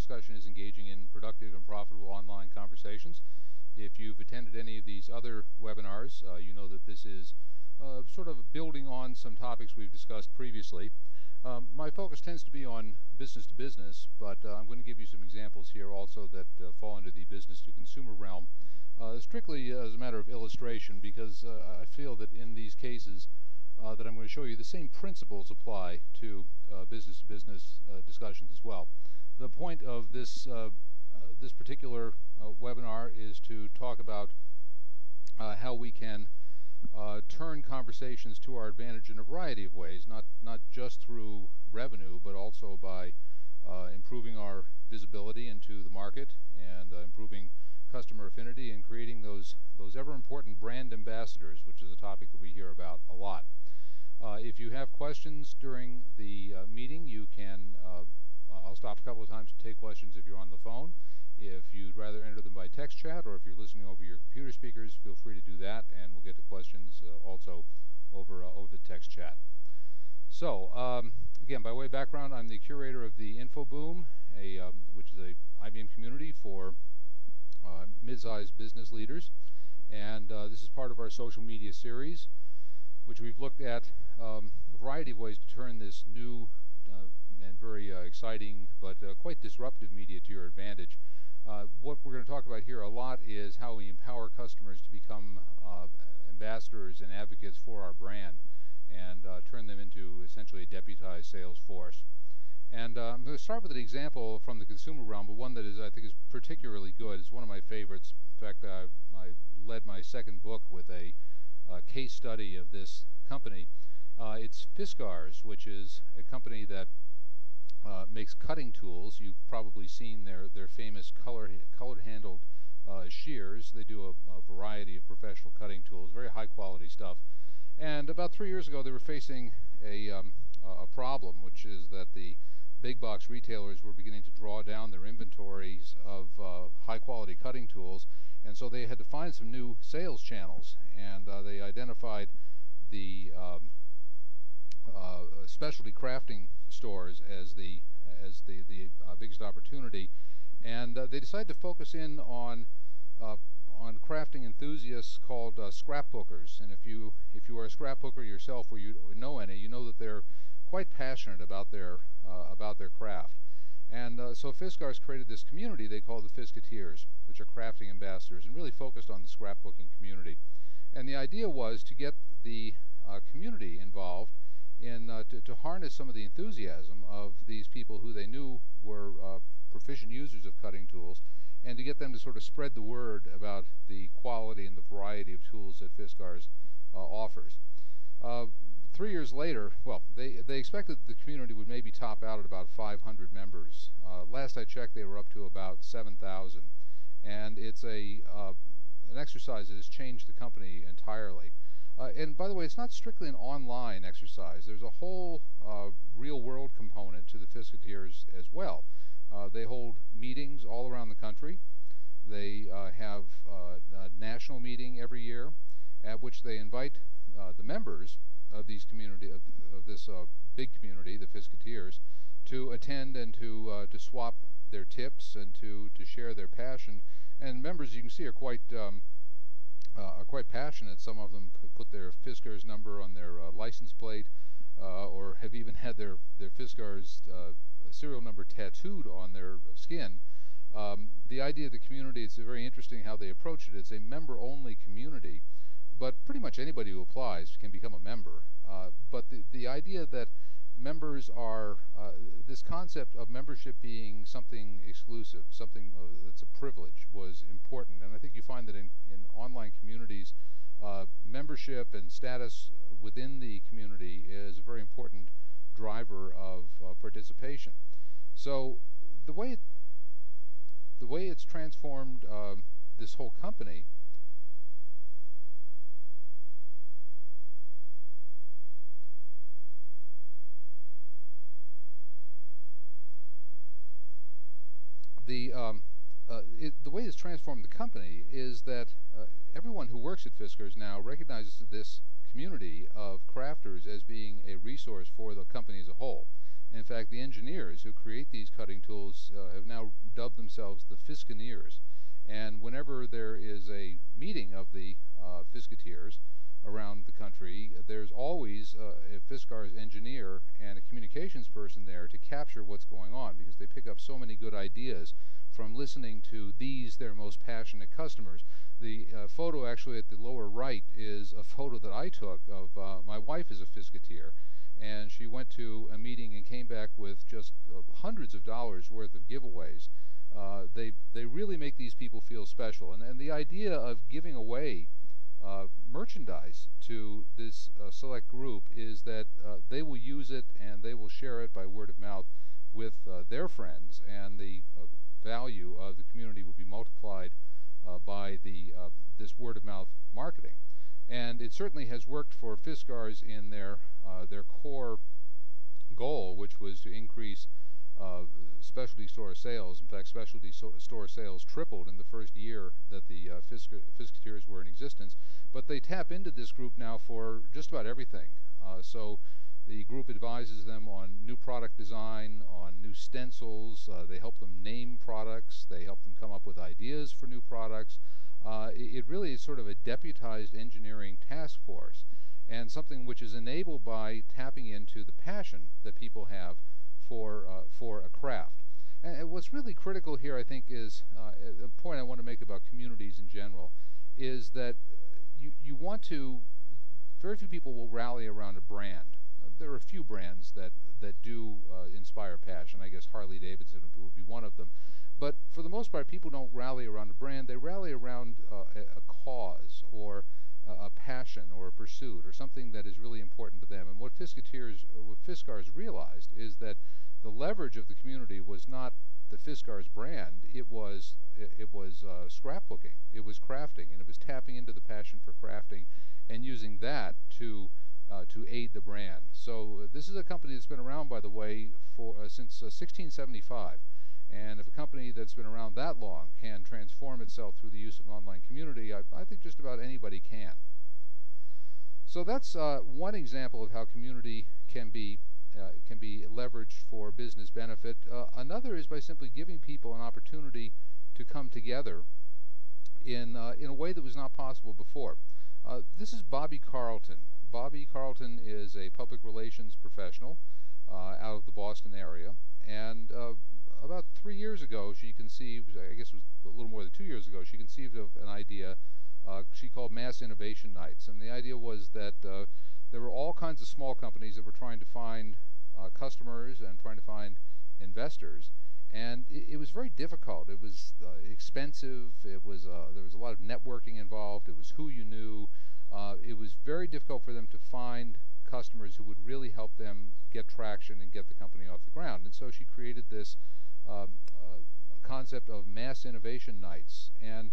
discussion is engaging in productive and profitable online conversations. If you've attended any of these other webinars, uh, you know that this is uh, sort of building on some topics we've discussed previously. Um, my focus tends to be on business to business, but uh, I'm going to give you some examples here also that uh, fall into the business to consumer realm, uh, strictly as a matter of illustration, because uh, I feel that in these cases that I'm going to show you, the same principles apply to business to business discussions as well. The point of this this particular webinar is to talk about how we can uh, turn conversations to our advantage in a variety of ways, not, not just through revenue, but also by uh, improving our visibility into the market and uh, improving customer affinity and creating those, those ever important brand ambassadors, which is a topic that we hear about a lot. Uh, if you have questions during the uh, meeting, you can, uh, I'll stop a couple of times to take questions if you're on the phone. If you'd rather enter them by text chat or if you're listening over your computer speakers, feel free to do that, and we'll get to questions uh, also over, uh, over the text chat. So, um, again, by way of background, I'm the curator of the InfoBoom, a, um, which is a IBM community for uh, mid-sized business leaders. And uh, this is part of our social media series, which we've looked at um, a variety of ways to turn this new and very uh, exciting but quite disruptive media to your advantage. Uh, what we're going to talk about here a lot is how we empower customers to become uh, ambassadors and advocates for our brand and uh, turn them into essentially a deputized sales force. And uh, I'm going to start with an example from the consumer realm, but one that is I think is particularly good. It's one of my favorites. In fact, I led my second book with a case study of this company. Uh, it's Fiskars, which is a company that uh, makes cutting tools. You've probably seen their, their famous color, colored handled uh, shears. They do a, a, variety of professional cutting tools, very high quality stuff. And about three years ago, they were facing a, um, a problem, which is that the big box retailers were beginning to draw down their inventories of uh, high quality cutting tools. And so they had to find some new sales channels. And uh, they identified the um, uh, specialty crafting stores as the as the the uh, biggest opportunity, and uh, they decided to focus in on uh, on crafting enthusiasts called uh, scrapbookers. And if you if you are a scrapbooker yourself, or you know any, you know that they're quite passionate about their uh, about their craft. And so Fiskars created this community they call the Fiskateers, which are crafting ambassadors, and really focused on the scrapbooking community. And the idea was to get the community involved in uh, to, to, harness some of the enthusiasm of these people who they knew were uh, proficient users of cutting tools, and to get them to sort of spread the word about the quality and the variety of tools that Fiskars uh, offers. Uh, three years later, well, they they expected the community would maybe top out at about 500 members. Uh, last I checked, they were up to about 7,000, and it's a uh, an exercise that has changed the company entirely. Uh, and by the way, it's not strictly an online exercise. There's a whole uh, real-world component to the Fiskateers as well. Uh, they hold meetings all around the country. They uh, have uh, a national meeting every year, at which they invite uh, the members of these community of, of this big community, the Fiskateers, to attend and to to swap their tips and to to share their passion. And members, you can see, are quite um, are quite passionate. Some of them put their Fiskars number on their uh, license plate, uh, or have even had their their Fiskars uh, serial number tattooed on their skin. Um, the idea of the community is very interesting how they approach it. It's a member-only community, but pretty much anybody who applies can become a member. Uh, but the the idea that members are uh, this concept of membership being something exclusive, something uh, that's a privilege, was important. And I think you find that in, in online communities, uh, membership and status within the community is a very important driver of uh, participation. So the way it, the way it's transformed um, this whole company the um, uh, it, the way it's transformed the company is that uh, everyone who works at Fiskars now recognizes this community of crafters as being a resource for the company as a whole. In fact, the engineers who create these cutting tools uh, have now dubbed themselves the Fiskineers. And whenever there is a meeting of the uh, Fiskateers around the country, there's always uh, a Fiskars engineer and a communications person there to capture what's going on because they pick up so many good ideas from listening to these, their most passionate customers. The uh, photo actually at the lower right is a photo that I took of uh, my wife is a Fiskateer and she went to a meeting and came back with just uh, hundreds of dollars worth of giveaways. Uh, they they really make these people feel special, and and the idea of giving away merchandise to this uh, select group is that uh, they will use it and they will share it by word of mouth with uh, their friends, and the value of the community will be multiplied by the this word of mouth marketing. And it certainly has worked for Fiskars in their uh, their core goal, which was to increase uh, specialty store sales. In fact, specialty so store sales tripled in the first year that the uh, Fisk Fiskateers were in existence. But they tap into this group now for just about everything. Uh, so the group advises them on new product design, on new stencils. Uh, they help them name products. They help them come up with ideas for new products. Uh, it, it, really is sort of a deputized engineering task force and something which is enabled by tapping into the passion that people have for, uh, for a craft. And, what's really critical here, I think, is uh, a point I want to make about communities in general, is that you, you want to, very few people will rally around a brand. there are a few brands that, that do uh, inspire passion. I guess Harley Davidson would be, one of them. But for the most part, people don't rally around a brand. They rally around uh, a, a, cause or a, a, passion or a pursuit or something that is really important to them. And what Fiskateers, uh, what Fiskars realized is that the leverage of the community was not the Fiskars brand. It was it, it was uh, scrapbooking. It was crafting, and it was tapping into the passion for crafting and using that to uh, to aid the brand. So uh, this is a company that's been around, by the way, for uh, since 1675. And if a company that's been around that long can transform itself through the use of an online community, I, I think just about anybody can. So that's uh, one example of how community can be uh, can be leveraged for business benefit. Uh, another is by simply giving people an opportunity to come together in uh, in a way that was not possible before. Uh, this is Bobbie Carlton. Bobbie Carlton is a public relations professional uh, out of the Boston area, and about three years ago, she conceived, I guess it was a little more than two years ago, she conceived of an idea uh, she called Mass Innovation Nights. And the idea was that uh, there were all kinds of small companies that were trying to find uh, customers and trying to find investors. And it, it was very difficult. It was uh, expensive. It was uh, there was a lot of networking involved. It was who you knew. Uh, it was very difficult for them to find customers who would really help them get traction and get the company off the ground. And so she created this um, uh, concept of mass innovation nights. And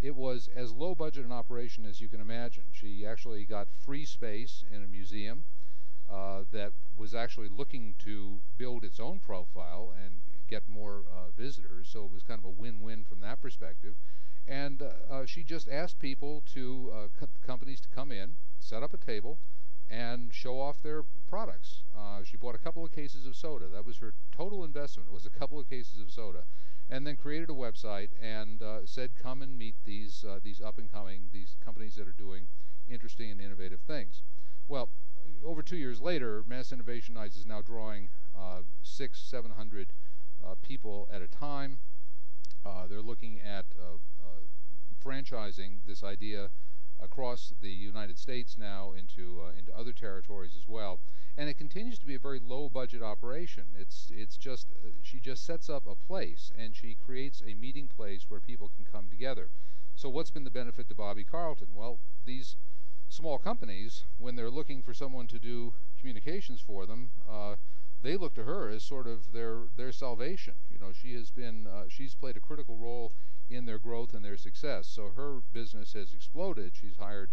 it was as low budget an operation as you can imagine. She actually got free space in a museum uh, that was actually looking to build its own profile and get more uh, visitors. So it was kind of a win-win from that perspective. And uh, uh she just asked people to, uh, co companies to come in, set up a table, and show off their products. Uh, she bought a couple of cases of soda. That was her total investment. It was a couple of cases of soda, and then created a website and uh, said, "Come and meet these uh, these up and coming these companies that are doing interesting and innovative things." Well, over two years later, Mass Innovation Nights is now drawing uh, six, seven hundred uh, people at a time. Uh, they're looking at franchising this idea across the United States now into uh, into other territories as well. And it continues to be a very low budget operation. It's it's just uh, she just sets up a place and she creates a meeting place where people can come together. So what's been the benefit to Bobbie Carlton? Well, these small companies, when they're looking for someone to do communications for them, uh, they look to her as sort of their their salvation. You know, she has been uh, she's played a critical role in their growth and their success. So her business has exploded. She's hired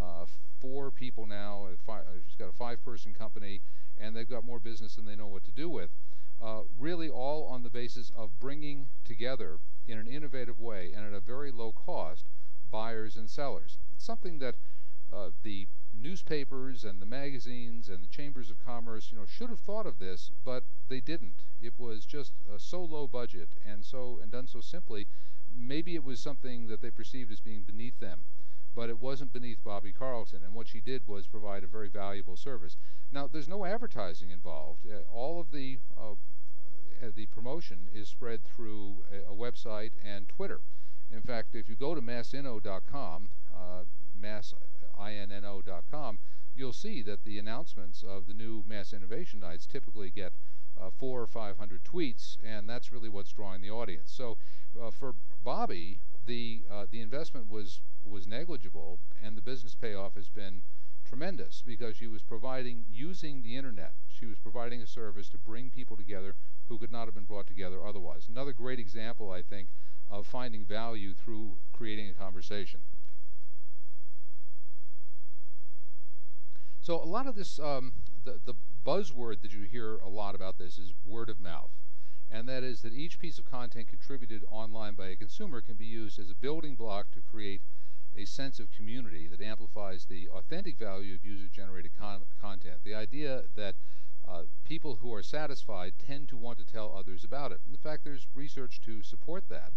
uh, four people now. Uh, she's got a five-person company, and they've got more business than they know what to do with. Uh, really, all on the basis of bringing together in an innovative way and at a very low cost buyers and sellers. Something that uh, the newspapers and the magazines and the chambers of commerce, you know, should have thought of this, but they didn't. It was just uh, so low budget and so and done so simply. Maybe it was something that they perceived as being beneath them, but it wasn't beneath Bobbie Carlton. And what she did was provide a very valuable service. Now, there's no advertising involved. Uh, all of the uh, uh the promotion is spread through a, a, website and Twitter. In fact, if you go to massinno.com, uh, mass inno.com, you'll see that the announcements of the new Mass Innovation Nights typically get uh, four or five hundred tweets, and that's really what's drawing the audience. So uh, for Bobbie, the uh, the investment was was negligible, and the business payoff has been tremendous because she was providing using the internet. She was providing a service to bring people together who could not have been brought together otherwise. Another great example, I think, of finding value through creating a conversation. So a lot of this, um, the, the buzzword that you hear a lot about this is word of mouth. And that is that each piece of content contributed online by a consumer can be used as a building block to create a sense of community that amplifies the authentic value of user-generated con content. The idea that uh, people who are satisfied tend to want to tell others about it. In fact, there's research to support that,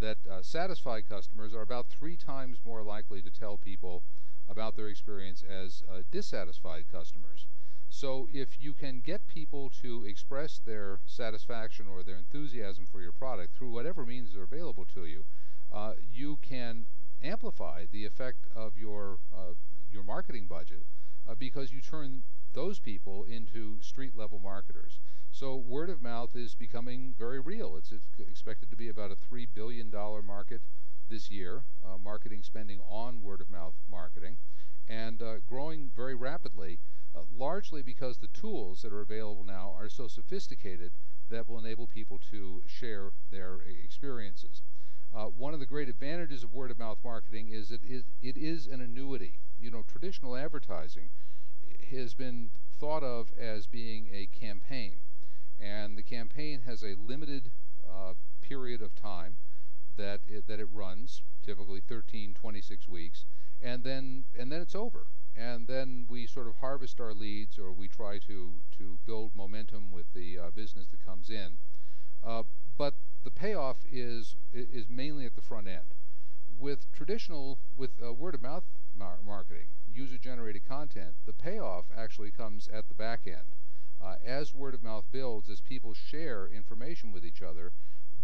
that uh, satisfied customers are about three times more likely to tell people about their experience as uh, dissatisfied customers. So if you can get people to express their satisfaction or their enthusiasm for your product through whatever means are available to you, uh, you can amplify the effect of your uh, your marketing budget uh, because you turn those people into street level marketers. So word of mouth is becoming very real. It's, it's expected to be about a three billion dollar market this year, uh, marketing spending on word of mouth marketing, and uh, growing very rapidly, uh, largely because the tools that are available now are so sophisticated that will enable people to share their experiences. Uh, one of the great advantages of word of mouth marketing is it is it is an annuity. You know, traditional advertising has been thought of as being a campaign, and the campaign has a limited uh, period of time that it, that it runs, typically 13, 26 weeks, and then and then it's over. And then we sort of harvest our leads, or we try to to build momentum with the uh, business that comes in. Uh, but the payoff is is mainly at the front end. With traditional, with uh, word of mouth mar marketing, user generated content, the payoff actually comes at the back end. Uh, as word of mouth builds, as people share information with each other,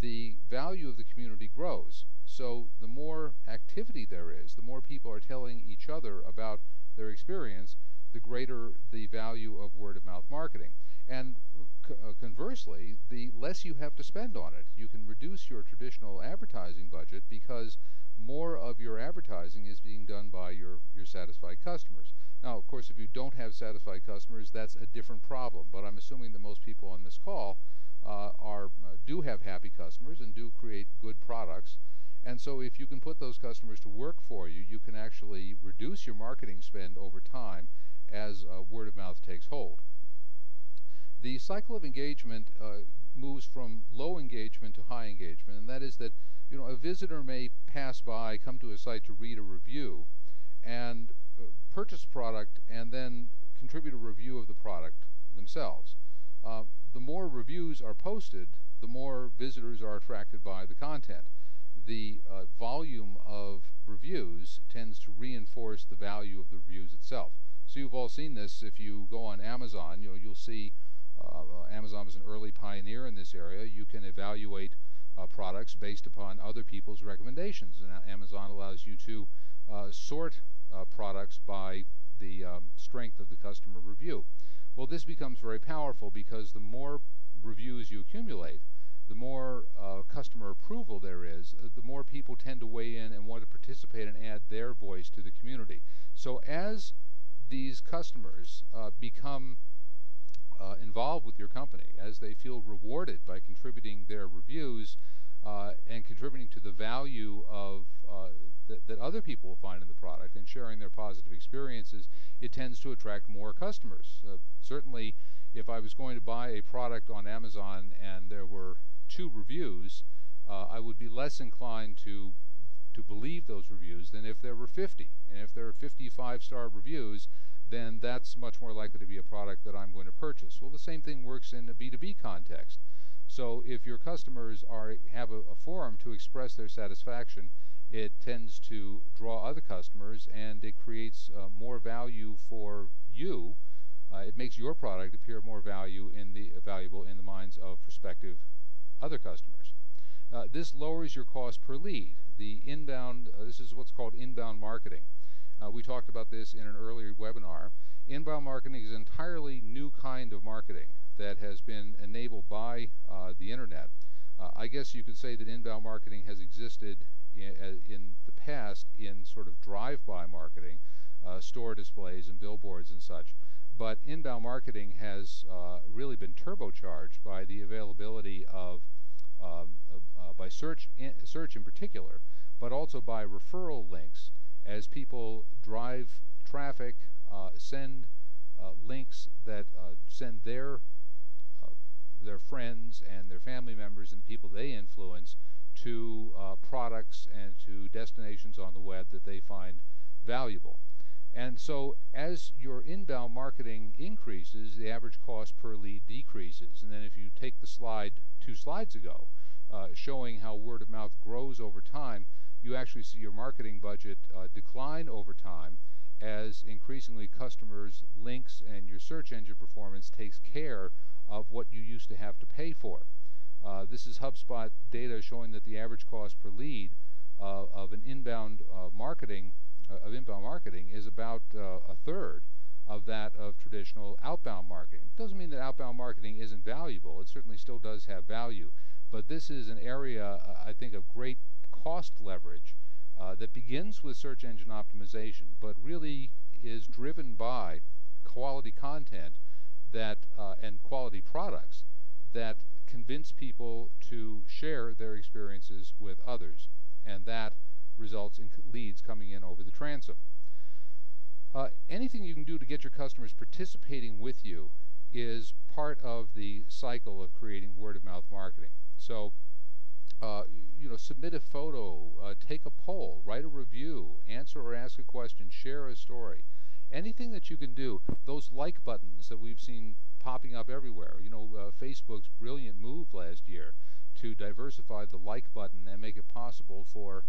the value of the community grows. So the more activity there is, the more people are telling each other about their experience, the greater the value of word of mouth marketing. And uh, conversely, the less you have to spend on it. You can reduce your traditional advertising budget because more of your advertising is being done by your, your satisfied customers. Now, of course, if you don't have satisfied customers, that's a different problem. But I'm assuming that most people on this call uh, are uh, do have happy customers and do create good products. And so if you can put those customers to work for you, you can actually reduce your marketing spend over time as uh, word of mouth takes hold. The cycle of engagement uh, moves from low engagement to high engagement, and that is that you know a visitor may pass by, come to a site to read a review, and uh, purchase a product, and then contribute a review of the product themselves. Uh, the more reviews are posted, the more visitors are attracted by the content. The uh, volume of reviews tends to reinforce the value of the reviews itself. So you've all seen this. If you go on Amazon, you know you'll see uh, Amazon was an early pioneer in this area. You can evaluate uh, products based upon other people's recommendations, and Amazon allows you to uh, sort uh, products by the um, strength of the customer review. Well, this becomes very powerful because the more reviews you accumulate, the more uh, customer approval there is, uh, the more people tend to weigh in and want to participate and add their voice to the community. So as these customers uh, become uh, involved with your company, as they feel rewarded by contributing their reviews uh, and contributing to the value of uh, that, that other people will find in the product and sharing their positive experiences, it tends to attract more customers. Certainly, if I was going to buy a product on Amazon and there were two reviews, uh, I would be less inclined to to believe those reviews than if there were 50. And if there are 55 star reviews, then that's much more likely to be a product that I'm going to purchase. Well, the same thing works in a B2B context. So if your customers are have a, a forum to express their satisfaction, it tends to draw other customers and it creates uh, more value for you. Uh, it makes your product appear more value in the uh, valuable in the minds of prospective other customers. Uh, this lowers your cost per lead. The inbound, uh, this is what's called inbound marketing. Uh, we talked about this in an earlier webinar. Inbound marketing is an entirely new kind of marketing that has been enabled by uh, the internet. Uh, I guess you could say that inbound marketing has existed in, uh, in the past in sort of drive-by marketing, store displays and billboards and such. But inbound marketing has uh, really been turbocharged by the availability of um, by search in, search in particular, but also by referral links as people drive traffic, uh, send uh, links that uh, send their uh, their friends and their family members and the people they influence to uh, products and to destinations on the web that they find valuable. And so as your inbound marketing increases, the average cost per lead decreases. And then if you take the slide two slides ago, uh, showing how word of mouth grows over time, you actually see your marketing budget uh, decline over time as increasingly customers' links and your search engine performance takes care of what you used to have to pay for. Uh, this is HubSpot data showing that the average cost per lead uh, of an inbound uh, marketing of inbound marketing is about uh, a third of that of traditional outbound marketing. Doesn't mean that outbound marketing isn't valuable. It certainly still does have value, but this is an area I think of great cost leverage uh, that begins with search engine optimization, but really is driven by quality content that uh, and quality products that convince people to share their experiences with others, and that results in leads coming in over the transom. Uh, anything you can do to get your customers participating with you is part of the cycle of creating word of mouth marketing. So uh, you know, submit a photo, uh, take a poll, write a review, answer or ask a question, share a story. Anything that you can do, those like buttons that we've seen popping up everywhere. You know, uh, Facebook's brilliant move last year to diversify the like button and make it possible for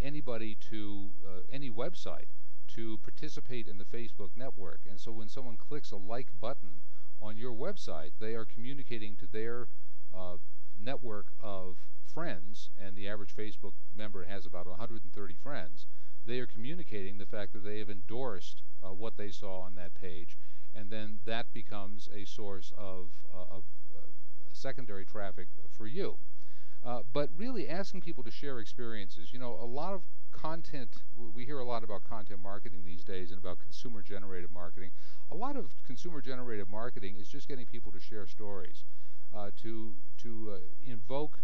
anybody to, uh, any website, to participate in the Facebook network. And so when someone clicks a like button on your website, they are communicating to their uh, network of friends, and the average Facebook member has about 130 friends, they are communicating the fact that they have endorsed uh, what they saw on that page, and then that becomes a source of, uh, of uh, secondary traffic for you. Uh, but really asking people to share experiences. You know, a lot of content, we hear a lot about content marketing these days and about consumer generated marketing. A lot of consumer generated marketing is just getting people to share stories, uh, to, to uh, invoke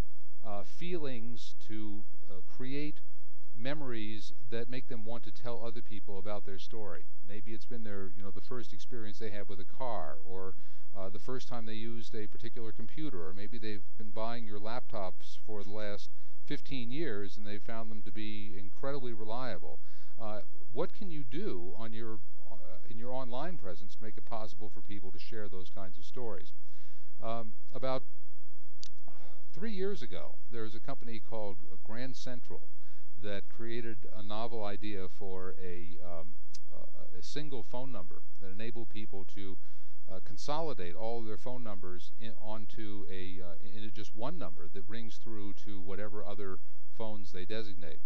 uh, feelings to uh, create memories that make them want to tell other people about their story. Maybe it's been their, you know, the first experience they had with a car, or uh, the first time they used a particular computer, or maybe they've been buying your laptops for the last 15 years and they found them to be incredibly reliable. Uh, what can you do on your uh, in your online presence to make it possible for people to share those kinds of stories? Um, about three years ago, there was a company called Grand Central that created a novel idea for a, um, uh, a single phone number that enabled people to uh, consolidate all of their phone numbers in, onto a uh, into just one number that rings through to whatever other phones they designate.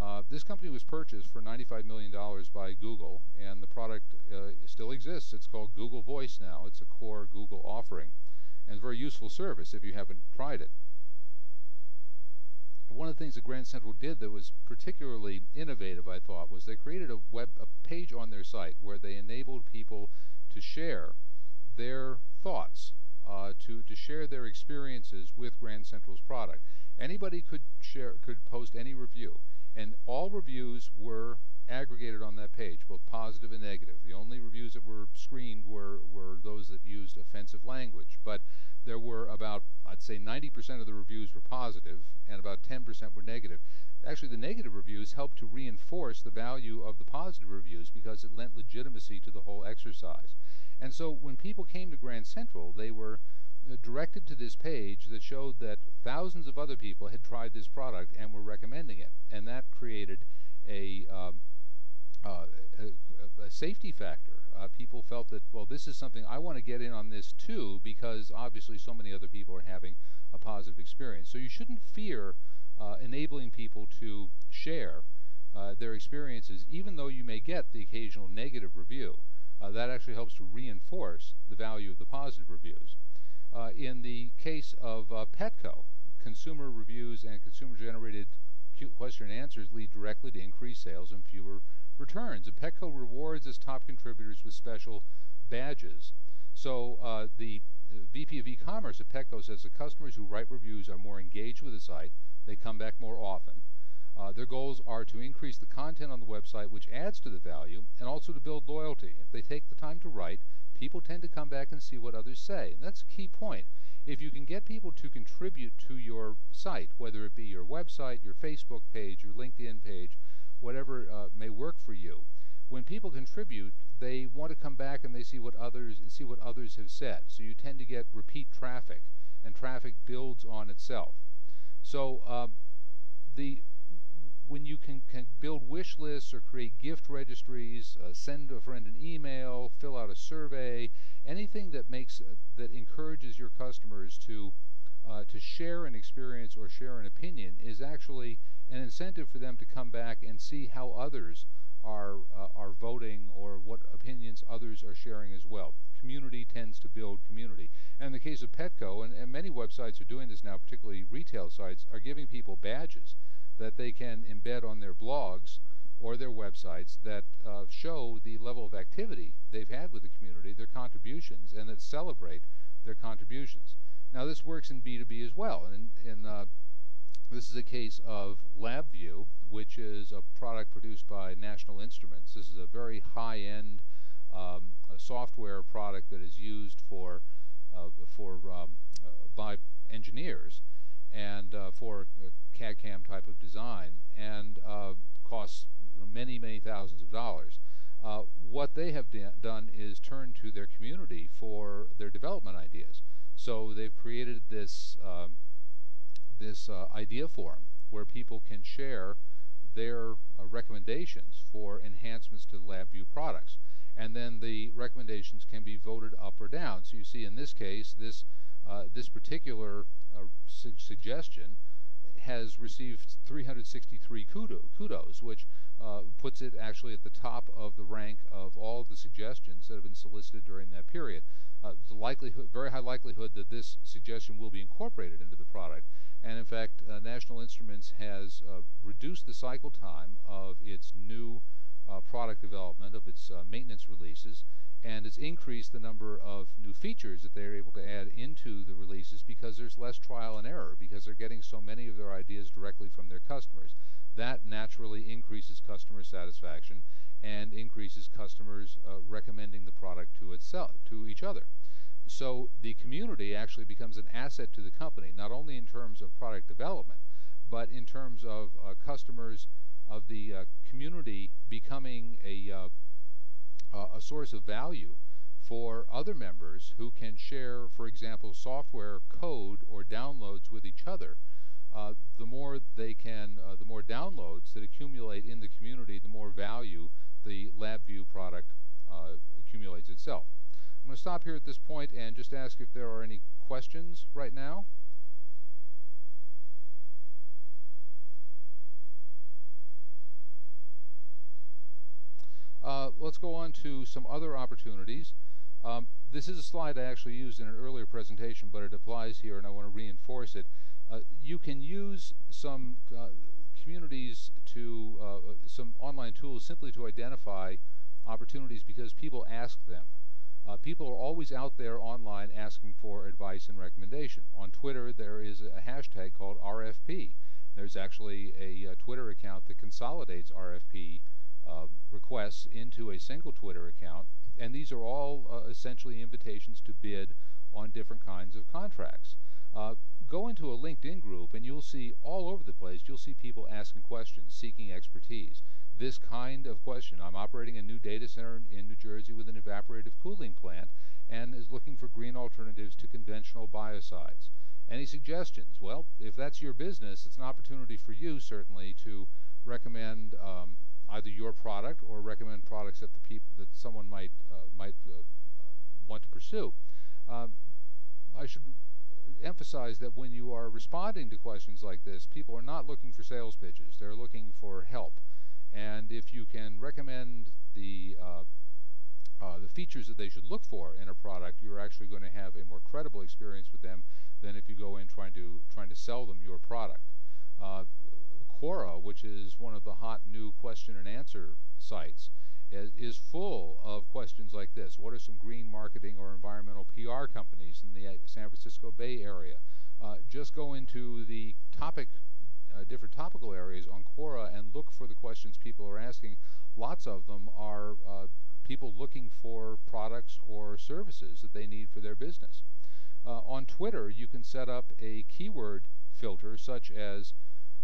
Uh, this company was purchased for $95 million by Google, and the product uh, still exists. It's called Google Voice now. It's a core Google offering, and a very useful service if you haven't tried it one of the things that Grand Central did that was particularly innovative, I thought, was they created a web a page on their site where they enabled people to share their thoughts, uh, to to share their experiences with Grand Central's product. Anybody could share could post any review, and all reviews were aggregated on that page, both positive and negative. The only reviews that were screened were, were those that used offensive language. But there were about, I'd say 90% of the reviews were positive and about 10% were negative. Actually, the negative reviews helped to reinforce the value of the positive reviews because it lent legitimacy to the whole exercise. And so when people came to Grand Central, they were uh, directed to this page that showed that thousands of other people had tried this product and were recommending it. And that created a, um, uh, a, a, safety factor. Uh, people felt that, well, this is something I want to get in on this too because obviously so many other people are having a positive experience. So you shouldn't fear uh, enabling people to share uh, their experiences, even though you may get the occasional negative review. Uh, that actually helps to reinforce the value of the positive reviews. Uh, in the case of uh, Petco, consumer reviews and consumer-generated question and answers lead directly to increased sales and fewer returns. And Petco rewards its top contributors with special badges. So uh, the VP of e-commerce at Petco says the customers who write reviews are more engaged with the site. They come back more often. Uh, their goals are to increase the content on the website, which adds to the value, and also to build loyalty. If they take the time to write, people tend to come back and see what others say. And that's a key point. If you can get people to contribute to your site, whether it be your website, your Facebook page, your LinkedIn page, whatever uh, may work for you, when people contribute, they want to come back and they see what others see what others have said. So you tend to get repeat traffic, and traffic builds on itself. So um, the when you can, can build wish lists or create gift registries, uh, send a friend an email, fill out a survey, anything that makes uh, that encourages your customers to uh, to share an experience or share an opinion is actually an incentive for them to come back and see how others are uh, are voting or what opinions others are sharing as well. Community tends to build community. And in the case of Petco, and, and many websites are doing this now, particularly retail sites, are giving people badges that they can embed on their blogs or their websites that uh, show the level of activity they've had with the community, their contributions, and that celebrate their contributions. Now this works in B2B as well. And in, uh, this is a case of LabVIEW, which is a product produced by National Instruments. This is a very high-end um, software product that is used for uh, for um, uh, by engineers and uh, for a CAD/CAM type of design, and uh, costs many, many thousands of dollars. Uh, what they have done is turn to their community for their development ideas. So they've created this um, this uh, idea forum where people can share their uh, recommendations for enhancements to the LabVIEW products. And then the recommendations can be voted up or down. So you see in this case, this, uh, this particular su suggestion has received 363 kudos, which uh, puts it actually at the top of the rank of all of the suggestions that have been solicited during that period. Uh, a likelihood, very high likelihood that this suggestion will be incorporated into the product. And in fact, uh, National Instruments has uh, reduced the cycle time of its new uh, product development, of its uh, maintenance releases, and it's increased the number of new features that they're able to add into the releases because there's less trial and error, because they're getting so many of their ideas directly from their customers. That naturally increases customer satisfaction and increases customers uh, recommending the product to itself to each other. So the community actually becomes an asset to the company, not only in terms of product development, but in terms of uh, customers of the uh, community becoming a, uh, a source of value for other members who can share, for example, software code or downloads with each other. Uh, the more they can, uh, the more downloads that accumulate in the community, the more value the LabVIEW product uh, accumulates itself. I'm going to stop here at this point and just ask if there are any questions right now. Uh, let's go on to some other opportunities. Um, this is a slide I actually used in an earlier presentation, but it applies here, and I want to reinforce it. Uh, you can use some uh, communities to uh, some online tools simply to identify opportunities because people ask them. Uh, people are always out there online asking for advice and recommendation. On Twitter, there is a hashtag called RFP. There's actually a, a Twitter account that consolidates RFP uh, requests into a single Twitter account, and these are all uh, essentially invitations to bid on different kinds of contracts. Uh, go into a LinkedIn group and you'll see all over the place, you'll see people asking questions, seeking expertise. This kind of question, I'm operating a new data center in New Jersey with an evaporative cooling plant and is looking for green alternatives to conventional biocides. Any suggestions? Well, if that's your business, it's an opportunity for you certainly to recommend um, either your product or recommend products that the people that someone might uh, might uh, uh, want to pursue. Um, I should emphasize that when you are responding to questions like this, people are not looking for sales pitches; they're looking for help. And if you can recommend the uh, uh, the features that they should look for in a product, you're actually going to have a more credible experience with them than if you go in trying to trying to sell them your product. Uh, Quora, which is one of the hot new question and answer sites, is, full of questions like this. What are some green marketing or environmental PR companies in the uh, San Francisco Bay Area? Uh, just go into the topic, uh, different topical areas on Quora and look for the questions people are asking. Lots of them are uh, people looking for products or services that they need for their business. Uh, on Twitter, you can set up a keyword filter such as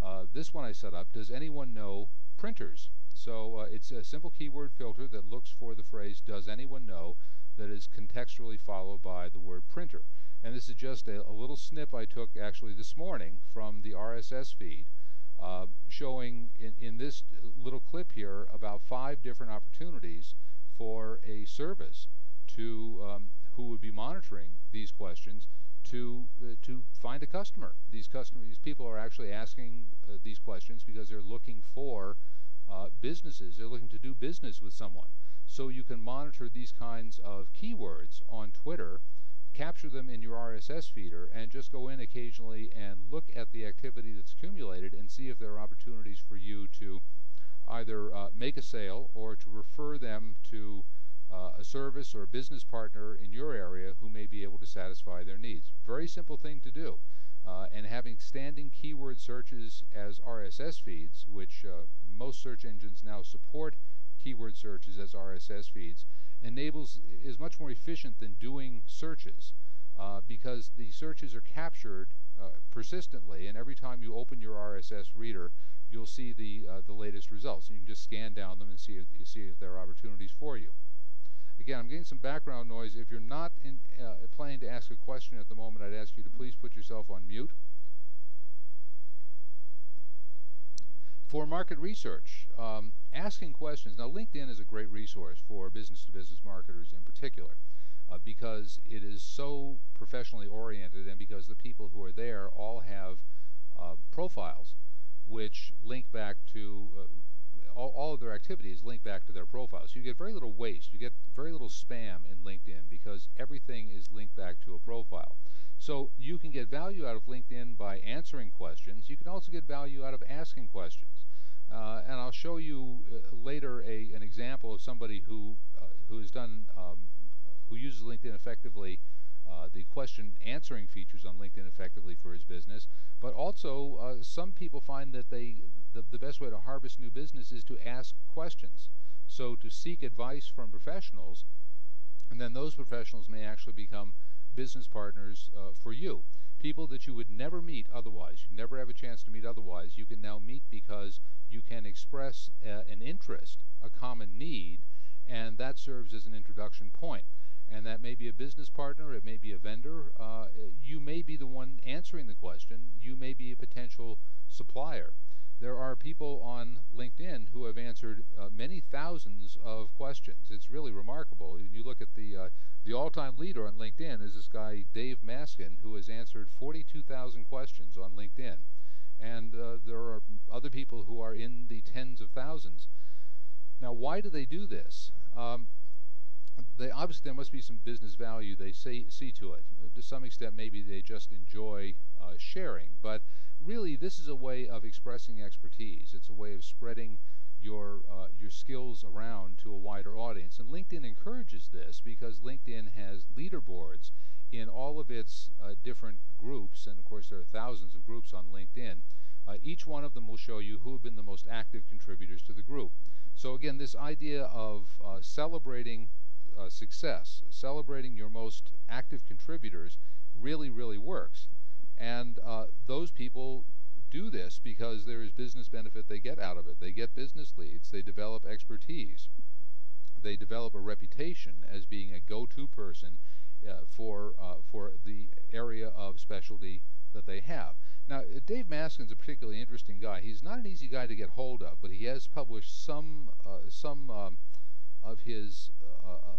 uh, this one I set up, does anyone know printers? So uh, it's a simple keyword filter that looks for the phrase, does anyone know, that is contextually followed by the word printer. And this is just a, a little snip I took actually this morning from the RSS feed, uh, showing in, in this little clip here about five different opportunities for a service to um, who would be monitoring these questions to uh, to find a customer. These customer these people are actually asking uh, these questions because they're looking for uh, businesses. They're looking to do business with someone. So you can monitor these kinds of keywords on Twitter, capture them in your RSS feeder, and just go in occasionally and look at the activity that's accumulated and see if there are opportunities for you to either uh, make a sale or to refer them to uh, a service or a business partner in your area who may be able to satisfy their needs. Very simple thing to do. Uh, and having standing keyword searches as RSS feeds, which uh, most search engines now support keyword searches as RSS feeds, enables is much more efficient than doing searches uh, because the searches are captured uh, persistently, and every time you open your RSS reader, you'll see the uh, the latest results. You can just scan down them and see if, see if there are opportunities for you. Again, I'm getting some background noise. If you're not in, uh, planning to ask a question at the moment, I'd ask you to please put yourself on mute. For market research, um, asking questions. Now, LinkedIn is a great resource for business-to-business marketers in particular uh, because it is so professionally oriented and because the people who are there all have uh, profiles which link back to uh, all, all of their activities link back to their profiles. So you get very little waste. You get very little spam in LinkedIn because everything is linked back to a profile. So you can get value out of LinkedIn by answering questions. You can also get value out of asking questions. Uh, and I'll show you uh, later a, an example of somebody who uh, who has done um, who uses LinkedIn effectively uh, the question answering features on LinkedIn effectively for his business. But also, uh, some people find that they the, the best way to harvest new business is to ask questions. So to seek advice from professionals, and then those professionals may actually become business partners uh, for you. People that you would never meet otherwise, you never have a chance to meet otherwise, you can now meet because you can express uh, an interest, a common need, and that serves as an introduction point. point and that may be a business partner, it may be a vendor. Uh, you may be the one answering the question. You may be a potential supplier. There are people on LinkedIn who have answered uh, many thousands of questions. It's really remarkable. When you look at the uh, the all-time leader on LinkedIn is this guy Dave Maskin, who has answered 42,000 questions on LinkedIn, and uh, there are other people who are in the tens of thousands. Now, why do they do this? Um, they obviously there must be some business value they say, see to it. Uh, to some extent, maybe they just enjoy uh, sharing, but really this is a way of expressing expertise. It's a way of spreading your uh, your skills around to a wider audience. And LinkedIn encourages this because LinkedIn has leaderboards in all of its uh, different groups, and of course there are thousands of groups on LinkedIn. Uh, each one of them will show you who have been the most active contributors to the group. So again, this idea of uh, celebrating uh, success, celebrating your most active contributors, really, really works. And uh, those people do this because there is business benefit they get out of it. They get business leads, they develop expertise, they develop a reputation as being a go-to person uh, for uh, for the area of specialty that they have. Now, uh, Dave Maskin's a particularly interesting guy. He's not an easy guy to get hold of, but he has published some uh, some um, of his